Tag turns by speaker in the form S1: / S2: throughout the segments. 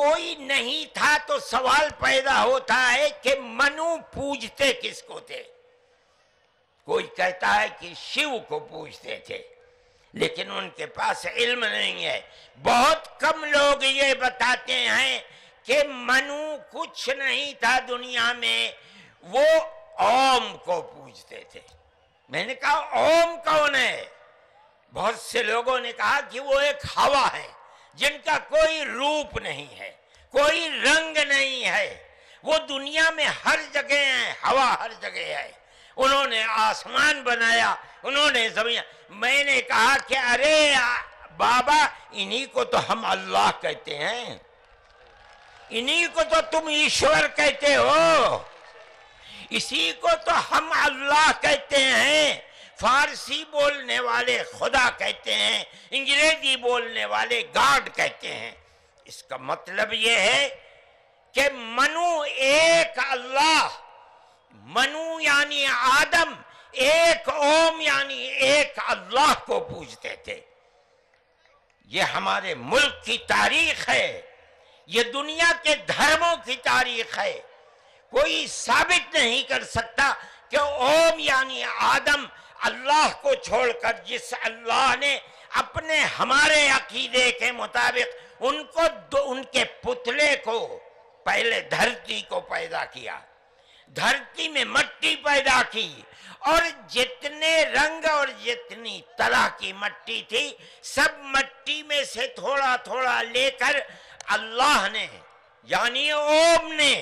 S1: कोई नहीं था तो सवाल पैदा होता है कि मनु पूजते किसको थे? कोई कहता है कि शिव को पूजते थे, लेकिन उनके पास इल्म नहीं है। बहुत कम लोग ये बताते हैं कि मनु कुछ नहीं था दुनिया में, वो ओम को पूजते थे। मैंने कहा, ओम कौन है? बहुत से लोगों ने कहा कि वो एक हवा है। जिनका कोई रूप नहीं है, कोई रंग नहीं है, वो दुनिया में हर जगह है, हवा हर जगह है। उन्होंने आसमान बनाया, उन्होंने ज़मीन, मैंने कहा कि अरे, बाबा, इन्हीं को तो हम अल्लाह कहते हैं। इन्हीं को तो तुम ईश्वर कहते हो। इसी को तो हम अल्लाह कहते हैं। फारसी बोलने वाले खुदा कहते हैं अंग्रेज़ी बोलने वाले गाड कहते हैं। इसका मतलब यह है कि मनु एक अल्लाह, मनु यानी आदम, एक ओम यानी एक अल्लाह को पूजते थे। ये हमारे मुल्क की तारीख है, ये दुनिया के धर्मों की तारीख है। कोई साबित नहीं कर सकता कि ओम यानी आदम अल्लाह को छोड़कर जिस अल्लाह ने अपने हमारे अकीदे के मुताबिक उनको उनके पुतले को पहले धरती को पैदा किया। धरती में मट्टी पैदा की और जितने रंग और जितनी तरह की मट्टी थी, सब मट्टी में से थोड़ा थोड़ा लेकर अल्लाह ने, यानी ओम ने,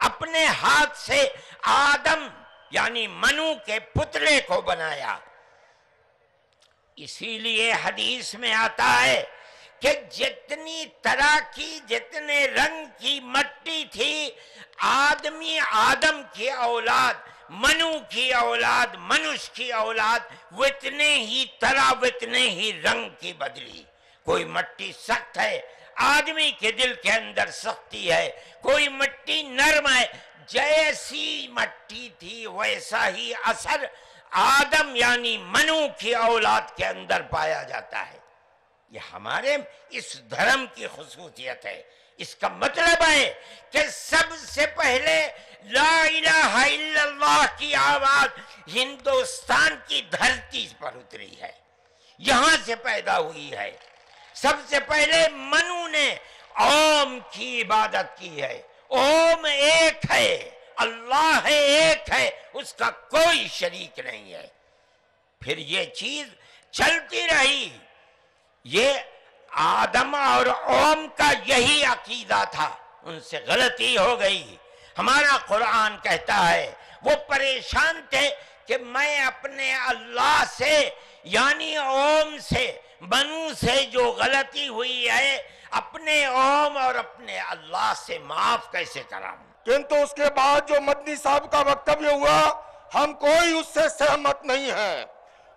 S1: अपने हाथ से आदम यानी मनु के पुतले को बनाया। इसीलिए हदीस में आता है कि जितनी तरह की, जितने रंग की मट्टी थी, आदमी आदम की औलाद, मनु की औलाद, मनुष्य की औलाद वितने ही तरह वितने ही रंग की बदली। कोई मट्टी सख्त है, आदमी के दिल के अंदर सख्ती है, कोई मिट्टी नर्म जैसी मट्टी थी, वैसा ही असर आदम यानी मनु की औलाद के अंदर पाया जाता है। ये हमारे इस धर्म की खसूसियत है। इसका मतलब है कि सबसे पहले ला इलाहा इल्लल्लाह की आवाज़ हिंदुस्तान की धरती पर उतरी है। यहाँ से पैदा हुई है। सबसे पहले मनु ने ओम की इबादत की है। ओम एक है, अल्लाह है एक है, उसका कोई शरीक नहीं है। फिर ये चीज़ चलती रही। ये आदम और ओम का यही अकीदा था। उनसे गलती हो गई। हमारा कुरान कहता है, वो परेशान थे कि मैं अपने अल्लाह से, यानी ओम से बनू से जो गलती हुई है, अपने ओम और अपने अल्लाह से माफ़ कैसे कराऊं?
S2: किंतु उसके बाद जो मदनी साहब का वक्तव्य हुआ, हम कोई उससे सहमत नहीं है।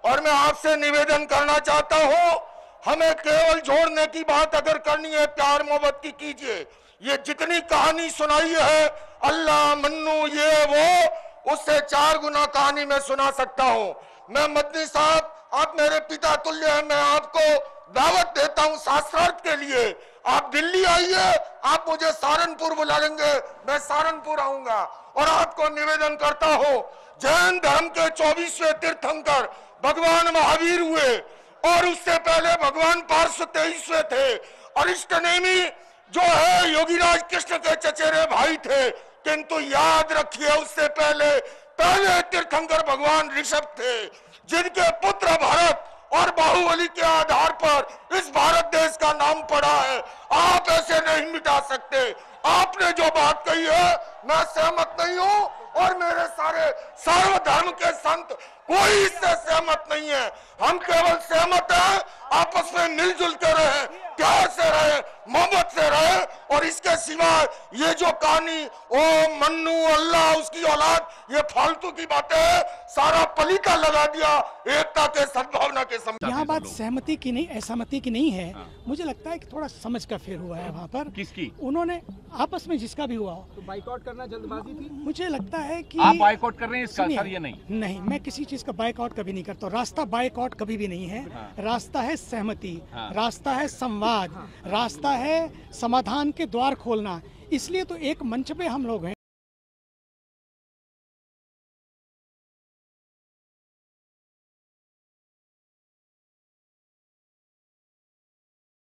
S2: और मैं आपसे निवेदन करना चाहता हूँ, हमें केवल जोड़ने की बात अगर करनी है, प्यार मोहब्बत की कीजिए। ये जितनी कहानी सुनाई है, अल्लाह मन्नू ये वो, उससे चार गुना कहानी में सुना सकता हूँ। मैं मदनी साहब आप मेरे पिता तुल्य हैं, मैं आपको दावत देता हूँ शास्त्रार्थ के लिए। आप दिल्ली आइए, आप मुझे सहारनपुर बुला लेंगे मैं सहारनपुर आऊँगा और आपको निवेदन करता हूँ, जैन धर्म के चौबीसवें तीर्थंकर भगवान महावीर हुए और उससे पहले भगवान पार्श्व तेईसवे थे। और इष्ट नेमी जो है, योगीराज कृष्ण के चचेरे भाई थे, किंतु याद रखिए, उससे पहले पहले तीर्थंकर भगवान ऋषभ थे। जिनके पुत्र भरत और बाहुबली के आधार पर इस भारत देश का नाम पड़ा है, आप ऐसे नहीं मिटा सकते। आपने जो बात कही है, मैं सहमत नहीं हूँ और मेरे सारे सर्वधर्म के संत कोई इससे सहमत नहीं है। हम केवल सहमत हैं, आपस में मिलजुल के रहे, प्यार से रहे, मोहब्बत से रहे और इसके सिवा ये जो कहानी ओ मन्नू अल्लाह उसकी औलाद ये फालतू की बातें सारा पलीका लगा दिया एकता के सद्भावना के समय
S3: यहाँ बात सहमति की नहीं असहमति की नहीं है। हाँ। मुझे लगता है कि थोड़ा समझ का फेर हुआ है वहाँ पर।
S4: किसकी?
S3: उन्होंने आपस में जिसका भी हुआ
S5: तो बाइकआउट
S4: करना जल्दबाजी थी?
S3: मुझे लगता है कि
S5: आप बाइकआउट कर रहे हैं इसका ये नहीं।
S3: नहीं मैं किसी चीज़ का बाइकआउट कभी नहीं करता रास्ता बाइकआउट कभी भी नहीं है। हाँ। रास्ता है सहमति।
S5: हाँ।
S3: रास्ता है संवाद। हाँ। रास्ता है समाधान के के द्वार खोलना। इसलिए तो एक मंच पे हम लोग हैं।